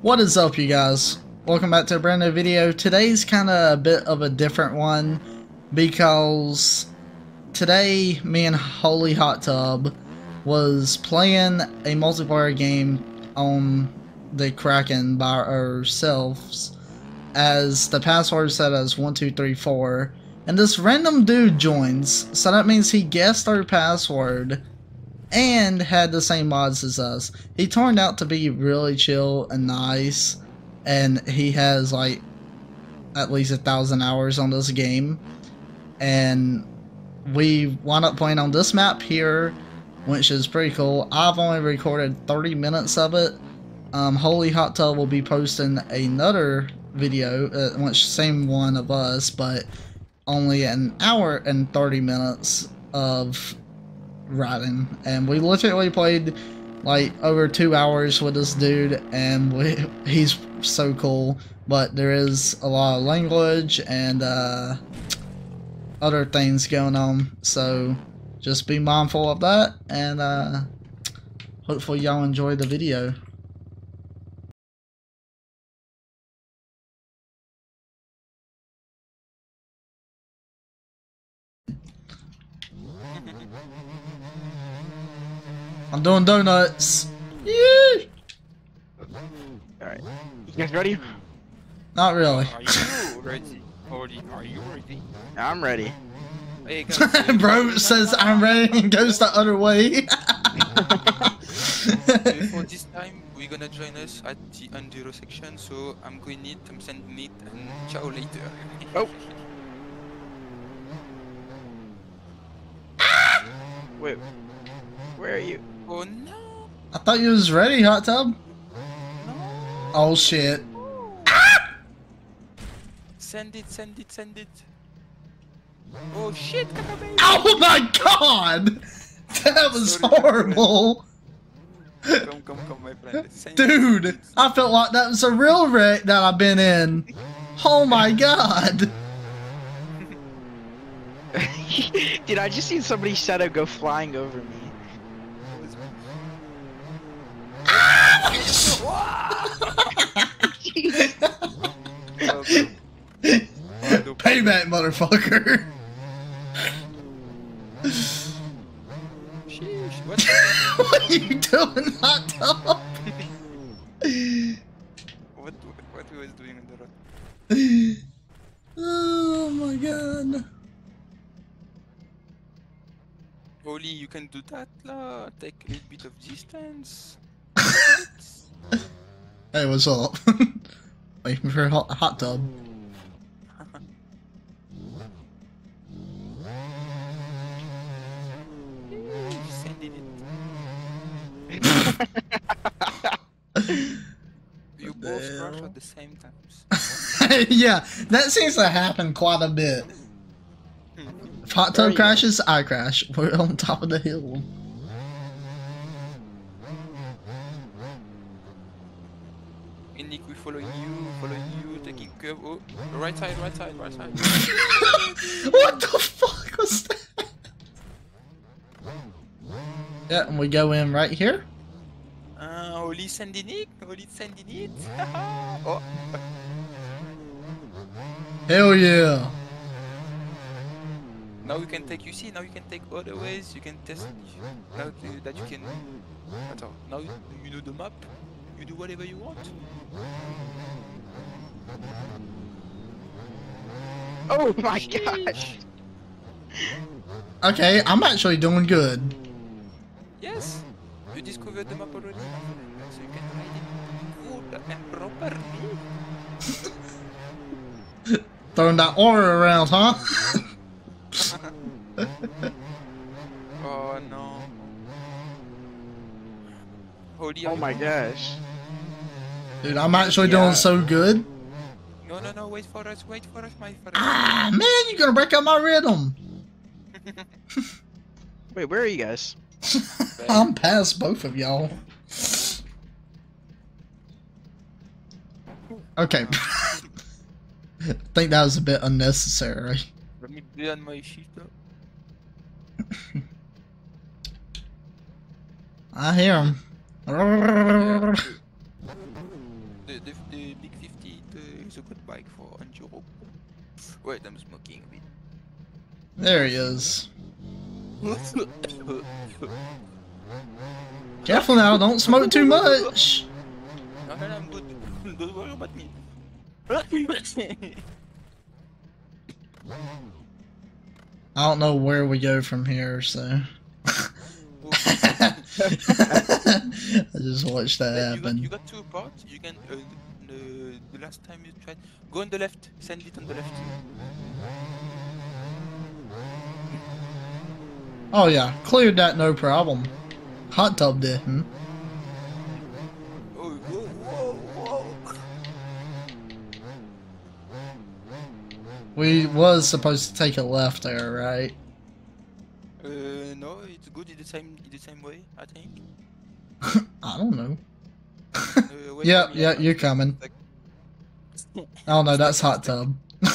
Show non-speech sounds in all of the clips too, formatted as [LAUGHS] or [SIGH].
What is up you guys? Welcome back to a brand new video. Today's kind of a bit of a different one because today me and Holy Hot Tub was playing a multiplayer game on the Kraken by ourselves as the password set as 1234 and this random dude joins so that means he guessed our password and had the same mods as us. He turned out to be really chill and nice, and he has like at least a thousand hours on this game. And we wound up playing on this map here, which is pretty cool. I've only recorded 30 minutes of it. Um, Holy Hot Tub will be posting another video, uh, which same one of us, but only an hour and 30 minutes of riding, and we literally played like over two hours with this dude, and we, [LAUGHS] he's so cool. But there is a lot of language and uh, other things going on, so just be mindful of that, and uh, hopefully y'all enjoy the video. I'm doing donuts. Yeah. Alright. You guys ready? Not really. Are you ready? Already, are you ready? I'm ready. Hey guys, [LAUGHS] Bro says I'm ready and goes the other way. [LAUGHS] for this time, we're gonna join us at the Enduro section, so I'm going it, I'm sending it, and ciao later. Oh. [LAUGHS] Wait. Where are you? Oh no, I thought you was ready, hot tub. no! Oh shit. Ah! Send it, send it, send it. Oh shit, Kakababy! Oh my god! That was Sorry, horrible. Come, come, come, my friend. Send Dude, it. I felt like that was a real wreck that I've been in. Oh my god. [LAUGHS] Dude, I just seen somebody's shadow go flying over me. Oh, no. [LAUGHS] Payback, motherfucker. Sheesh, what? what are you doing, hot tub? what, what he was doing on the road? oh my god. Holy, you can do that, la. Take a little bit of distance. Hey, what's up? [LAUGHS] Waiting for a hot, hot tub. [LAUGHS] You both crash at the same times. [LAUGHS] yeah, that seems to happen quite a bit. Hmm. If hot There tub crashes, I crash. We're on top of the hill. And Nick, we following you, following you, taking curve. Oh, right side, right side, right side. [LAUGHS] what the fuck was that? Yeah, and we go in right here. Uh, Oli sending it, Oli sending it. [LAUGHS] oh, Hell yeah. now you can take, you see, now you can take other ways, you can test, now you- that you can, attends, now you, you know the map, you do whatever you want. Oh my gosh! Okay, I'm actually doing good. Yes, you discovered the map already, my friend, so you can ride it good and properly. [LAUGHS] Throwing that aura around, huh? [LAUGHS] Oh no. Holy, Oh my gosh. Dude, I'm actually Yeah. doing so good. No, no, no, wait for us, wait for us, my friend. Ah, man, you're gonna break up my rhythm. [LAUGHS] Wait, where are you guys? [LAUGHS] I'm past both of y'all. Okay. I [LAUGHS] think that was a bit unnecessary. Let me be on my sheet up. I hear him. The, the, the big 50 the, is a good bike for enduro. Wait, I'm smoking a bit. There he is. Careful now, don't smoke too much. No, no, no, I'm good. Don't worry about me. I don't know where we go from here, so. [LAUGHS] I just watched that you, got, happen. you got two parts. You can. Uh, the, the last time you tried. Go on the left. Send it on the left. Oh yeah, cleared that no problem. Hot tub didn't. Oh, whoa, whoa, whoa. We was supposed to take a left there, right? Uh, no, it's good in the same in the same way. I think. [LAUGHS] I don't know. Wait [LAUGHS] Yeah, yeah, you're coming. Oh no, that's hot tub. [LAUGHS]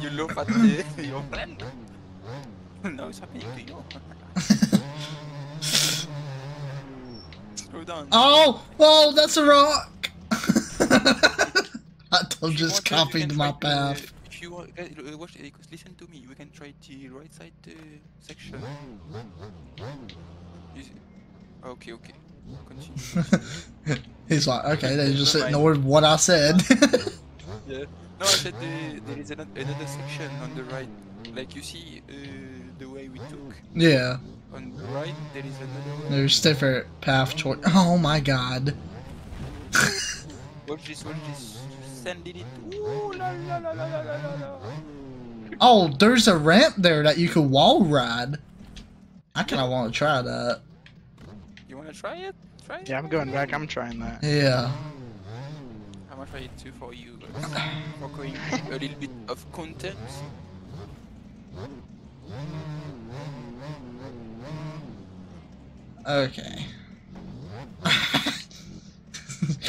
You look at the, your friend. [LAUGHS] no, it's happening to you. Slow down. Oh, whoa, that's a rock. [LAUGHS] hot tub If just want copied my try to- path. If you want, guys, uh, watch, uh, listen to me. We can try the right side uh, section. You Okay, okay. Continue. [LAUGHS] He's like, okay, they just Never ignored what I said. [LAUGHS] yeah. No, I said the, there is another, another section on the right. Like you see uh, the way we took. yeah, on right, there is another There's different path toward- Oh my god. watch this, watch this. It- Ooh, la, la, la, la, la, la. Oh, there's a ramp there that you could wall ride. I kinda wanna try that. You wanna try it? Try it? Yeah, I'm going back. I'm trying that. Yeah. How much are you two for you? for going a little bit of content? Okay. Uh-oh,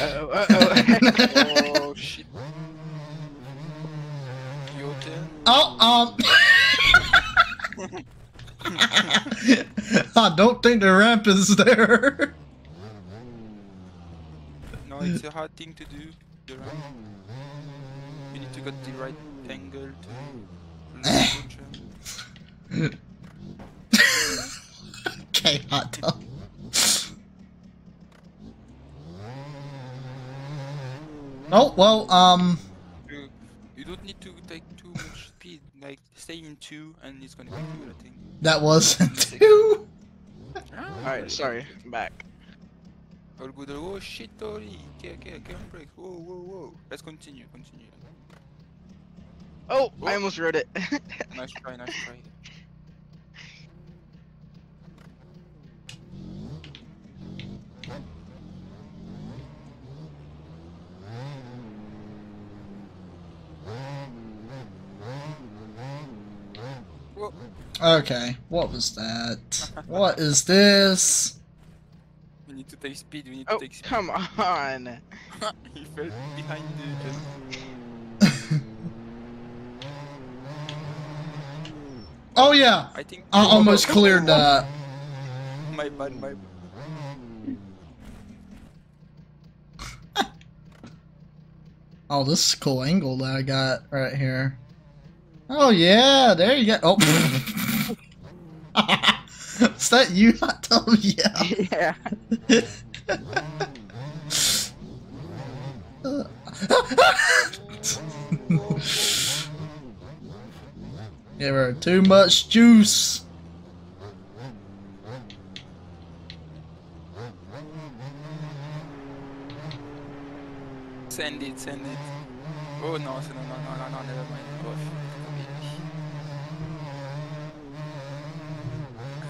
[LAUGHS] uh, uh-oh. Uh, [LAUGHS] oh shit. Your turn. oh, um. [LAUGHS] I don't think the ramp is there. No, it's a hard thing to do. The ramp. You need to get the right angle to [SIGHS] launch it. Okay, hot tub. Oh, well, um, You, you don't need to take too much speed. Like stay in two, and it's gonna be good. I think. that was [LAUGHS] two. Alright, sorry. I'm back. All good. Oh shit, Tori. Okay, okay, okay, on break. Whoa, whoa, whoa. Let's continue, continue. Oh, Oh. I almost wrote it. [LAUGHS] Nice try, nice try. Whoa. Okay, what was that? What is this? We need to take speed, we need to oh, take speed. come on. [LAUGHS] he fell behind the just. [LAUGHS] Oh yeah, I think. I almost [LAUGHS] cleared that. My bad, my bad. Oh, this is a cool angle that I got right here. Oh yeah, there you go. Oh. [LAUGHS] [LAUGHS] is that you, [LAUGHS] Hot Tub? Yeah. yeah. Give her too much juice. Send it, send it. Oh no, no, no, no, no, no, never mind.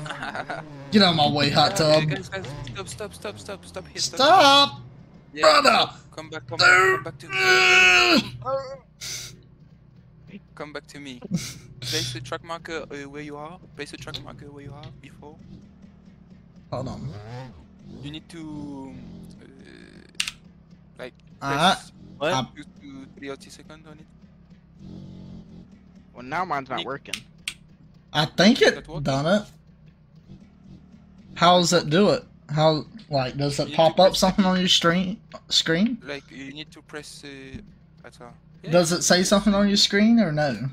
Oh. [LAUGHS] Get out of my way, Hot Tub. stop, stop, stop, stop, stop here. Stop, Yeah, brother. Come back, come back, come back to me. Come back to me. Place the track marker uh, where you are. Place the track marker where you are before. Hold on. You need to I, Press What? I'm- two to three or two seconds on it. well, now mine's not working. I think it That done it. How does it do it? How like does it You pop up something on your screen? Screen? Like you need to press. Uh, attends. Yeah, Does it say something on your screen or no?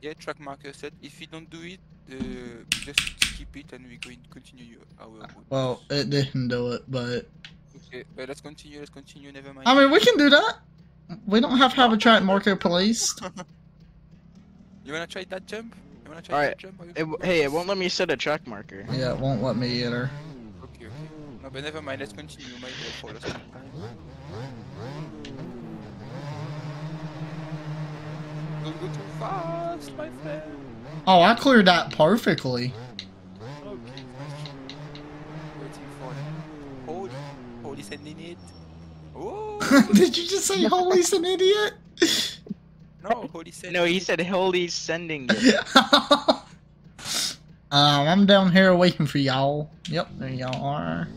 Yeah, track marker set. If you don't do it, uh, just skip it and we're going to continue our. route. Well, it didn't do it, but Okay, let's continue. Let's continue. Never mind. I mean we can do that. We don't have to have a track marker policed. [LAUGHS] you wanna try that jump? You wanna try Alright, that jump? It, w- hey, it won't let me set a track marker. Yeah, it won't let me either. Okay, okay. No, but never mind. Let's continue. You might fall asleep. Don't go too fast, my friend. Oh, I cleared that perfectly. Okay, waiting for him. Holy, holy sending it. Oh Did you just say holy's an idiot? no, holy sending. No, he said Holy's sending it. [LAUGHS] um, I'm down here waiting for y'all. Yep, there y'all are.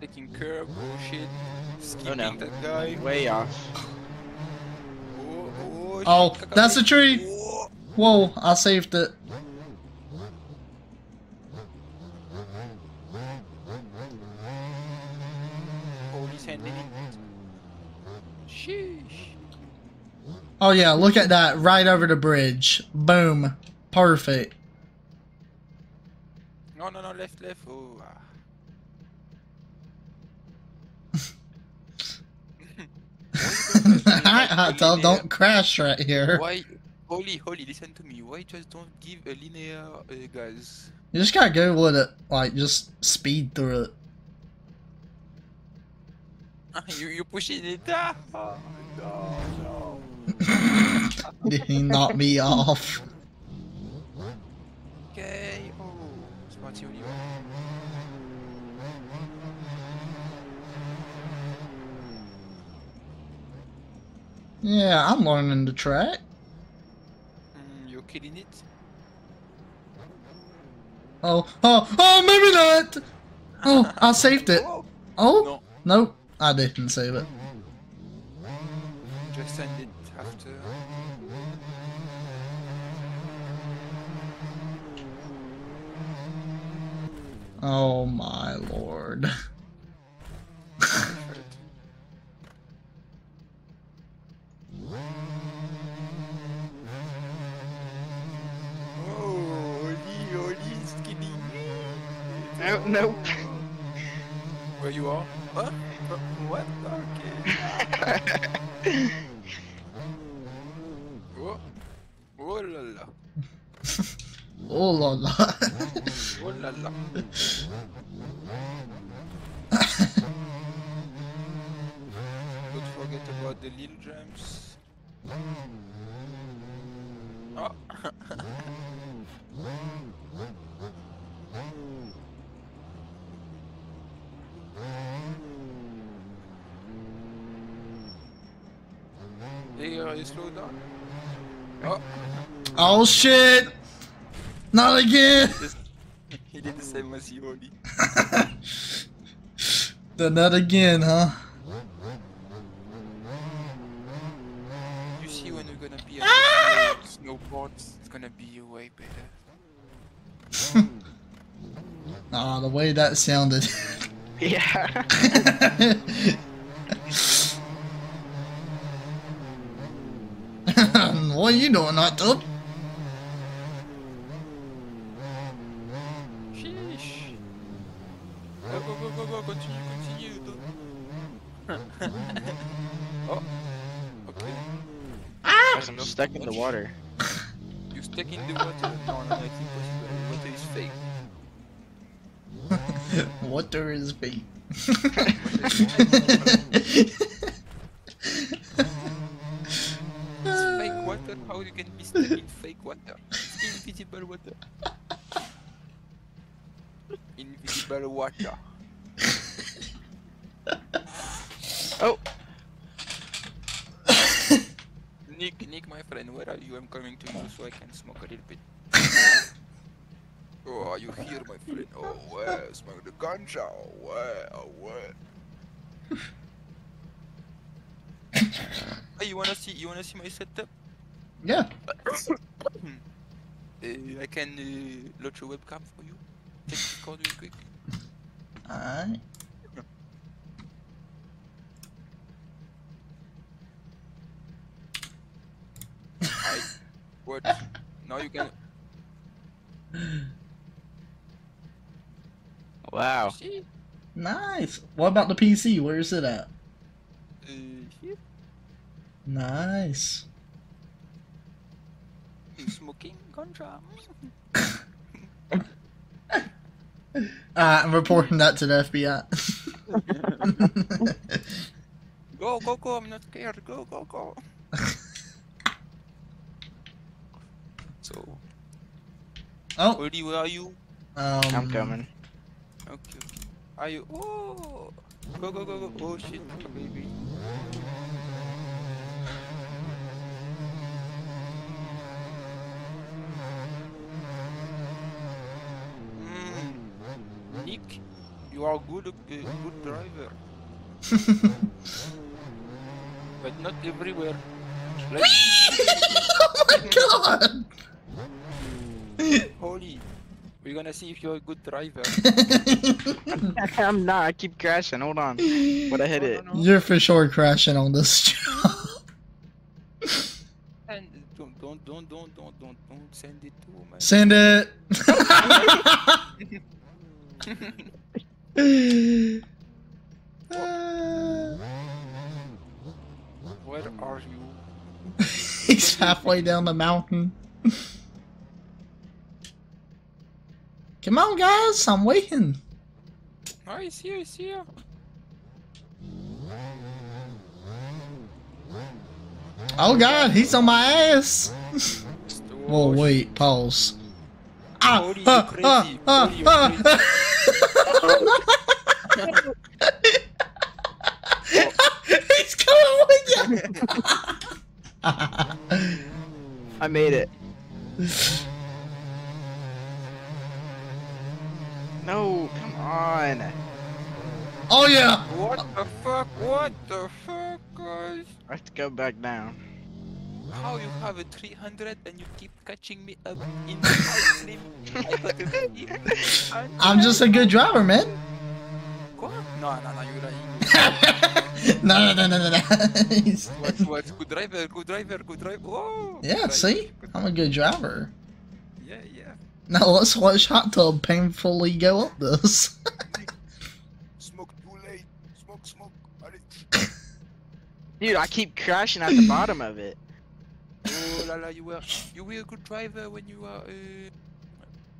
taking care of bullshit. skipping no. that guy. Way off. Oh, oh, Oh, that's a tree. Oh. Whoa, I saved it. Holy sending it. Sheesh. Oh yeah, look at that right over the bridge. Boom. Perfect. No, no, no, left, left. Oh. ah. [LAUGHS] Alright, Hot Tub, don't crash right here. Why, holy, holy, listen to me. Why just don't give a linear uh, gas? You just gotta go with it. Like, just speed through it. [LAUGHS] you you pushing it? Ah, oh, no, no. [LAUGHS] he knocked me off. Okay. Oh. Yeah, I'm learning the track. Mm, you're killing it. Oh, oh, oh, maybe not! Oh, I saved it. Oh, Oh, no, nope, I didn't save it. just send it after. Oh my lord. Oh, Oli, Oli is killing. No, nope. Where you are? Huh? Uh, What? Okay. [LAUGHS] Oh, oh la la. Oh la la. Oh la la. Don't forget about the little gems. Oh. Hey, uh, you slow down. Oh, oh shit! Not again! [LAUGHS] he did [LAUGHS] the same as you, Oli. Done that again, huh? You see when we're gonna be on the snow- snowboards, it's gonna be way better. [LAUGHS] Ah, the way that sounded. yeah. what are you doing, Hot Tub? Sheesh. Go, go, go, go, go, continue, continue. [LAUGHS] Oh, okay. Ah! Guys, I'm stuck in the water. [LAUGHS] You're stuck in the water? No, no, it's impossible. The water is fake. [LAUGHS] Water is fake. It's fake water? How you can be stuck in fake water? It's invisible water. Invisible water. Oh, [COUGHS] Nick, Nick, my friend, where are you? I'm coming to you so I can smoke a little bit. [LAUGHS] oh, are you here, my friend? Oh, where? Smoke the ganja. Oh, where? Oh, where? [LAUGHS] Hey, you wanna see? You wanna see my setup? Yeah. Uh, [COUGHS] I can uh, launch a webcam for you. Take Discord real quick. Alright. Now you can't. [LAUGHS] Wow. Nice. What about the PC? Where is it at? Uh, here, Nice. smoking ganja. Alright, [LAUGHS] I'm reporting that to the FBI. [LAUGHS] Go, go, go! I'm not scared. Go, go, go. So, oh, Oli, where are you? um, I'm coming. Okay, okay. Are you? Oh! Go, go, go, go! Oh shit, baby. Mm. Nick, you are good, uh, good driver, [LAUGHS] but not everywhere. Like, [LAUGHS] oh my [LAUGHS] god! Holy, we're gonna see if you're a good driver. [LAUGHS] [LAUGHS] I'm not. I keep crashing. Hold on. But I hit No, it. no, no. You're for sure crashing on this job. And don't, don't, don't, don't, don't, don't, don't send it to my. Send it. [LAUGHS] Where are you? He's halfway down the mountain. Come on, guys, I'm waiting. Oh, he's here, he's here. Oh god, he's on my ass. Whoa, Oh, wait, pause. Ah, Cody, ah, ah, ah, ah. [LAUGHS] He's coming with you. [LAUGHS] I made it. [LAUGHS] No, come on. oh yeah. What the fuck? What the fuck, guys? I have to go back down. How you have a 300 and you keep catching me up in the ice cream? I got a 300. I'm just a good driver, man. Quoi? No, no, no, you're lying. [LAUGHS] no, no, no, no, no. What, what? Good driver, good driver, good driver. Whoa! Yeah, Good see? driver, I'm a good driver. Yeah, yeah. Now let's watch Hot Tub painfully go up this. Smoke too late. Smoke, smoke. Allez. [LAUGHS] Dude, I keep crashing at the bottom of it. Oh la la, you were you were a good driver when you were uh,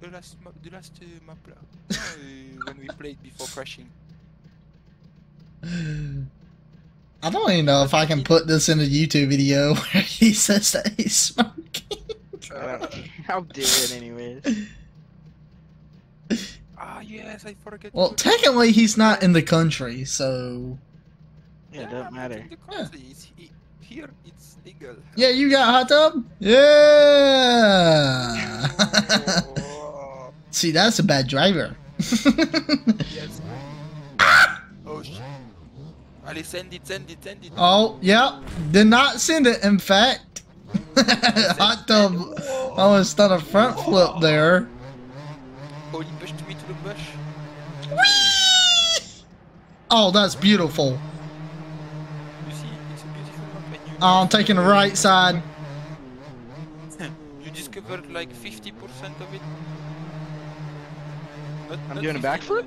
the last map, the last uh, map là. uh, when we played before crashing. I don't even know if I can put this in a YouTube video [LAUGHS] where he says that he's smoking. I don't- [LAUGHS] I'll do it anyways. [LAUGHS] Ah yes, I forget. Well, to- technically he's not in the country, so Yeah, it doesn't matter. in the country, it's, he- here it's legal. yeah, you got hot tub. Yeah. oh, [LAUGHS] See, that's a bad driver. yes. oh shit. Allez, send it, send it, send it. oh, yeah, did not send it. In fact, [LAUGHS] hot tub almost done a front flip there. Oh, he pushed me to the bush. Whee! Oh, that's beautiful. You see, it's a beautiful map. And you, Oh, I'm taking the right side. [LAUGHS] you discovered like 50% of it. Not, I'm not doing a 50, backflip?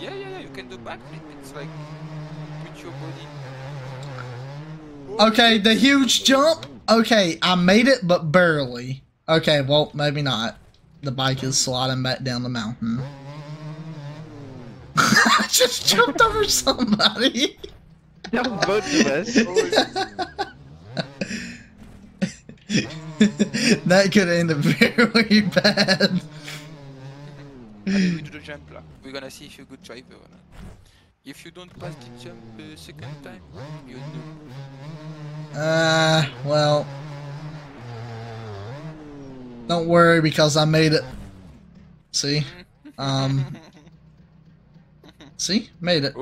Yeah, yeah, yeah, you can do backflip. It's like put your body. Okay, the huge jump. Okay, I made it, but barely. Okay, well, maybe not. The bike is sliding back down the mountain. [LAUGHS] I just jumped over somebody. That was both of us. that could end up [LAUGHS] very bad. Allez, we do the jump là. We're gonna see if you're a good driver or not. If you don't pass the jump uh, second time, you know. Uh, well. Don't worry because I made it. See? Um, see? Made it.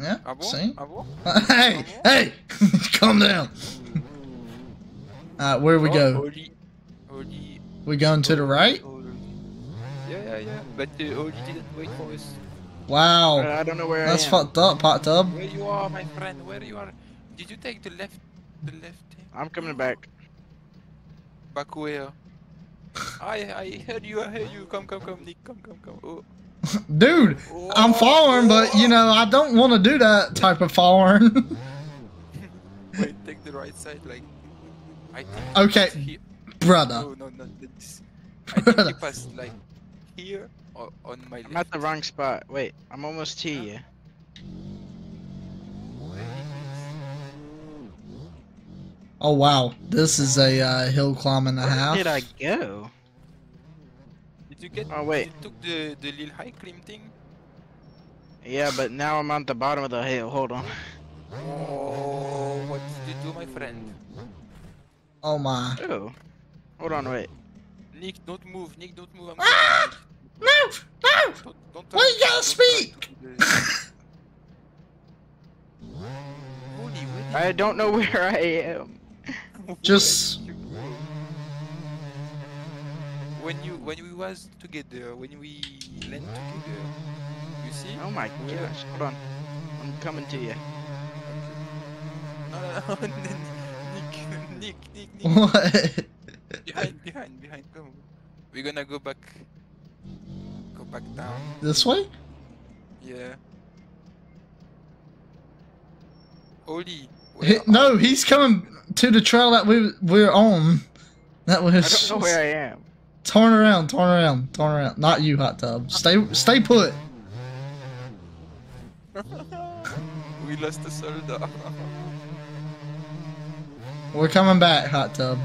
Yeah. Ah bon? See? Ah bon? [LAUGHS] hey, hey, [LAUGHS] calm down. Alright, where we Oh, go? Oli, Oli, We going to the right? Yeah, yeah, yeah. But uh, Oli didn't wait for us. Wow, I don't know where that's I am. fucked up, hot tub. Where you are, my friend? Where you are? Did you take the left, the left? thing? I'm coming back. Back where? I I heard you. I heard you. Come, come, come, Nick. Come, come, come. Oh. [LAUGHS] Dude, I'm Oh, following, but oh. you know, I don't want to do that type of following. [LAUGHS] Wait, take the right side, like. I think. Okay. passed Brother. No, no, not this. I think he passed like here or on my left. I'm at the wrong spot. Wait, I'm almost to you. Where Oh wow, this is a uh, hill climb and a Where half. did I go? Did you get? Oh, wait. You took the the little high climb thing. Yeah, but now I'm at the bottom of the hill. Hold on. Oh, what did you do, my friend? Oh my. Oh. Hold on, wait. Nick, don't move. Nick, don't move. I'm Ah! coming. No, no. Don't, don't Why turn- you gotta don't speak? turn to [LAUGHS] the- Holy, I don't know [LAUGHS] where I am. Where Just- did you go? when you when we was together, when we land together, you see? Oh my Where? gosh. Hold on. I'm coming to you. No, no, no, Nick, Nick, Nick, Nick, [LAUGHS] What? behind, behind, behind. Come. on. We're gonna go back. Go back down. This way? Yeah. Oli. where He- no, he's coming to the trail that we we're on. That was. I don't know where I am. Turn around, turn around, turn around. Not you, hot tub. Stay, stay put. [LAUGHS] we lost the soldier. [LAUGHS] We're coming back, hot tub.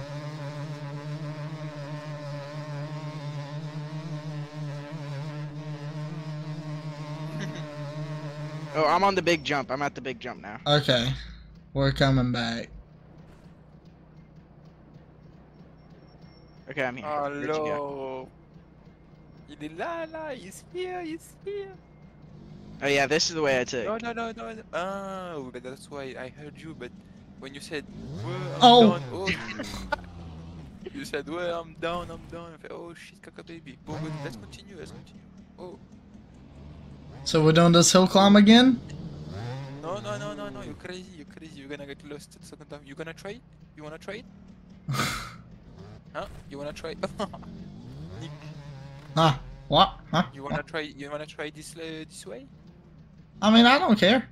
[LAUGHS] Oh, I'm on the big jump. I'm at the big jump now. Okay, we're coming back. Okay, I'm here. Ah, Where'd you go? Hello. Il est là, là. He's here. He's here. Oh yeah, this is the way I took. No, no, no, no. no. Oh, but that's why I heard you. But when you said, well, I'm Oh. down. Oh. [LAUGHS] you said, well, I'm down. I'm down. I said, oh shit, caca baby. Oh, but let's continue. Let's continue. Oh. So we're doing this hill climb again? No, no, no, no, no. You're crazy. You're crazy. You're gonna get lost at the second time. You gonna try it? You wanna try it? Huh? You wanna try? [LAUGHS] Nick, Huh? What? Huh? you wanna try? You wanna try this uh, this way? I mean, I don't care.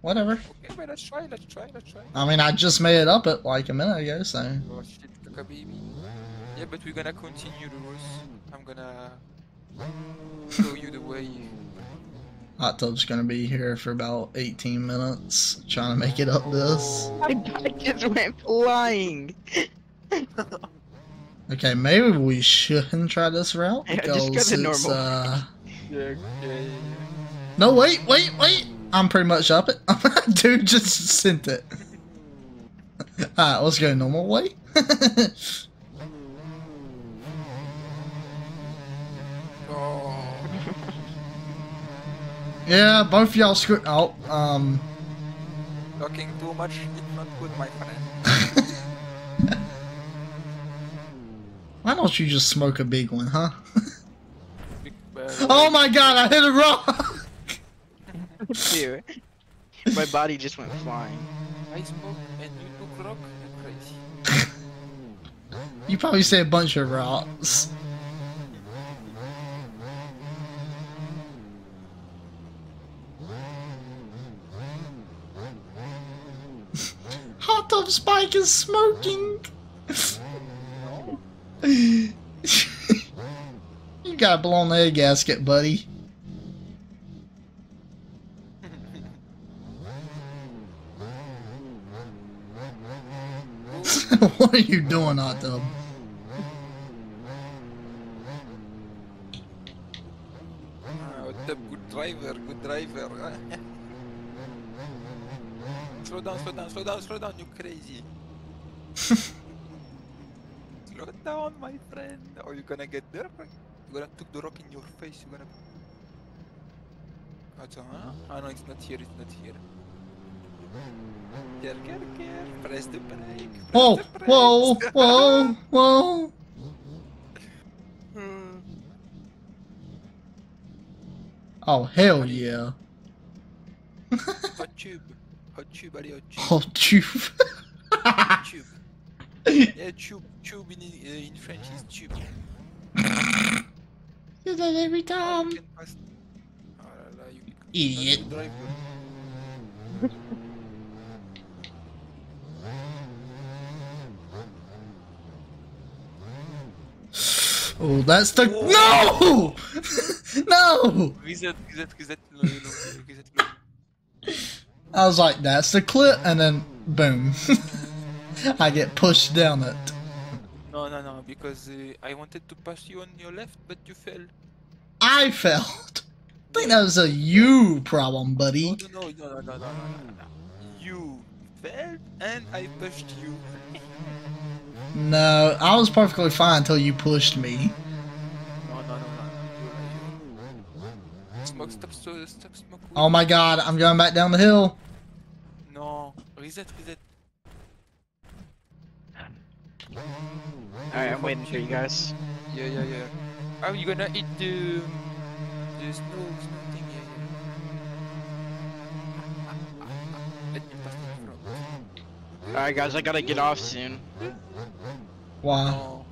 Whatever. Okay, but let's try. Let's try. Let's try. I mean, I just made it up it like a minute ago, so. Oh shit, caca baby. Yeah, but we're gonna continue the race. I'm gonna show you the way. Hot tub's gonna be here for about 18 minutes trying to make it up this. [LAUGHS] My bike just went flying. [LAUGHS] Okay, maybe we shouldn't try this route Yeah, because [LAUGHS] just go the it's normal. uh. Yeah, yeah, yeah. No, wait, wait, wait! I'm pretty much up it. [LAUGHS] Dude just sent it. [LAUGHS] Alright, let's go normal way. Oh, yeah, both y'all screwed Oh, um. talking too much is not good, my friend. Don't you just smoke a big one, huh? Uh, [LAUGHS] oh my god, I hit a rock! Dude, my body just went flying. I smoke and you took rock. Crazy. [LAUGHS] You probably say a bunch of rocks. [LAUGHS] Hot Tub Spike is smoking! You gotta blow on the air gasket, buddy. [LAUGHS] what are you doing, Hot Tub? Ah, good driver, good driver. [LAUGHS] slow down, slow down, slow down, slow down, you crazy. [LAUGHS] slow down, my friend. Or you're gonna get there? You're gonna took the rock in your face. You're gonna. Attends, hein? Ah non, it's not here, it's not here. Care, care, care. Press the brake. press Whoa, the brakes. whoa, [LAUGHS] whoa, whoa. Hmm. Oh, hell yeah. Hot tube. Hot tube, allez, hot tube. Oh, tube. Hot tube. [LAUGHS] Yeah, tube. Tube in, uh, in French is tube. [LAUGHS] Do that every You time. can pass. Oh là là, you Idiot. [LAUGHS] Oh, that's the. No! no! Reset, reset, reset, low, low, reset, low. I was like, that's the clip, and then boom. I get pushed down it. No, no, no, because uh, I wanted to pass you on your left, but you fell. I fell? I think that was a you problem, buddy. No, no, no, no, no, no, no. You fell, and I pushed you. no, I was perfectly fine until you pushed me. Smoke, stop, stop, stop, smoke. Oh my god, I'm going back down the hill. No, reset, reset. Alright, I'm waiting for you guys. Yeah, yeah, yeah. Are you gonna eat the the snow, snow thing? Yeah, yeah. Let me pass it from. Alright, guys, I gotta get off soon. Wow.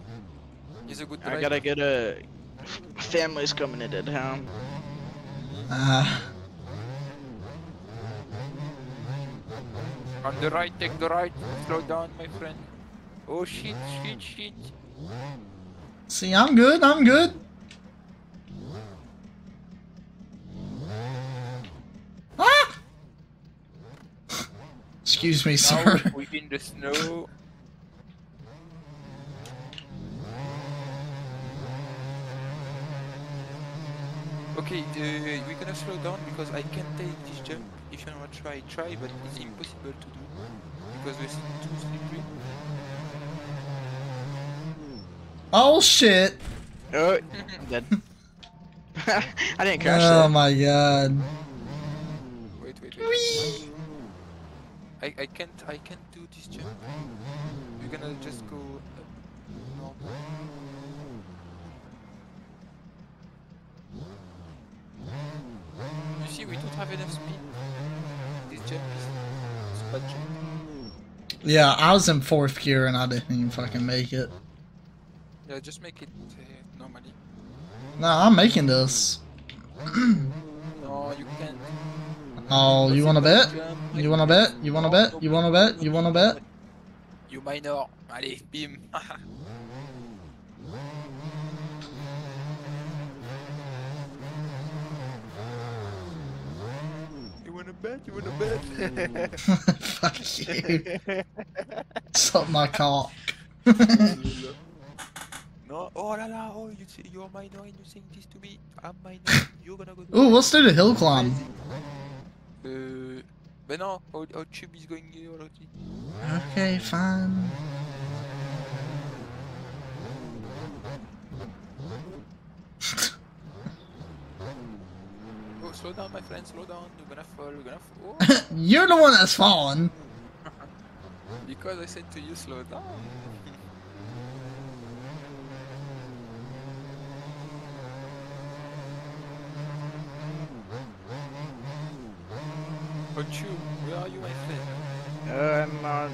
He's a good driver. I gotta get a. Family's coming into town. Ah. On the right, take the right. Slow down, my friend. Oh shit, shit, shit. see, I'm good, I'm good. Ah! Excuse me, Now sir. we in the snow. Okay, uh, we're gonna slow down because I can't take this jump. If you wanna try, try, but it's impossible to do because we're too slippery. Oh shit. Oh, I'm [LAUGHS] dead. [LAUGHS] I didn't crash Oh that. my god. Wait, wait, wait. Whee! I, I can't I can't do this jump. We're gonna just go up. No. You see we don't have enough speed. This jump is it's a bad jump. Yeah, I was in fourth gear and I didn't even fucking make it. Yeah, just make it uh, normally. No, I'm making this. [CLEARS THROAT] No, you can't. Oh, you wanna bet? You wanna bet? You wanna bet? You wanna bet? You wanna bet? You minor. Allez, bim. [LAUGHS] you wanna bet? You wanna bet? [LAUGHS] Fuck you. [LAUGHS] Suck my cock. No, oh la la, oh, you say you're minor and you saying this to me. I'm minor. You're gonna go. [LAUGHS] Ooh, let's do the hill climb. Uh, but no, our, our tube is going already. Okay, fine. [LAUGHS] Oh, slow down, my friend, slow down. You're gonna fall, you're gonna fall. Oh, [LAUGHS] You're the one that's falling. because I said to you, slow down.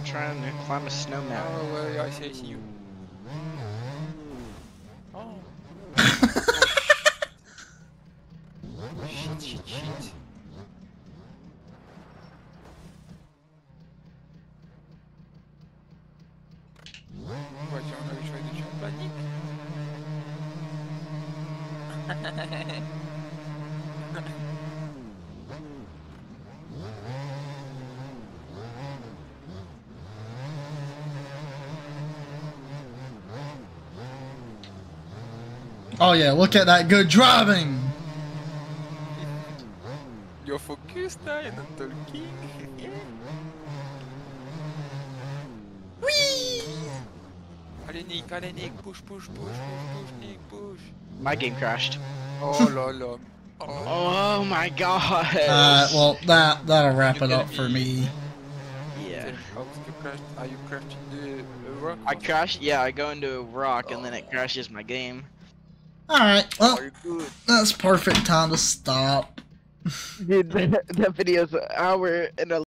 trying to climb a snow mountain. Oh, I see you. Oh. shit, shit, shit. What, are you trying to jump by Oh yeah, look at that good driving! Allez Nick, allez Nick, push, push, push, push, Nick, push. My game crashed. Oh. [LAUGHS] Oh, my god. Uh, well, that that'll wrap it up for me. Yeah. Are you rock? I crashed. Yeah, I go into a rock and then it crashes my game. Alright, well, that's perfect time to stop. [LAUGHS] Dude, that, that video's an hour and a